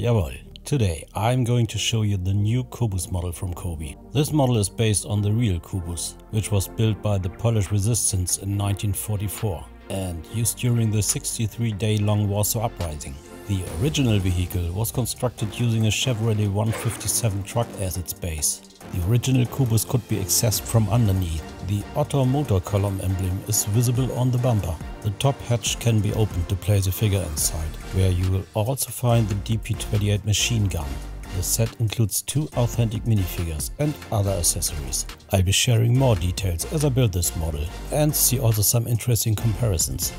Jawohl. Today I'm going to show you the new Kubus model from Cobi. This model is based on the real Kubus, which was built by the Polish resistance in 1944 and used during the 63 day long Warsaw Uprising. The original vehicle was constructed using a Chevrolet 157 truck as its base. The original Kubus could be accessed from underneath. The Otto motor column emblem is visible on the bumper. The top hatch can be opened to place a figure inside, where you will also find the DP-28 machine gun. The set includes two authentic minifigures and other accessories. I'll be sharing more details as I build this model and see also some interesting comparisons.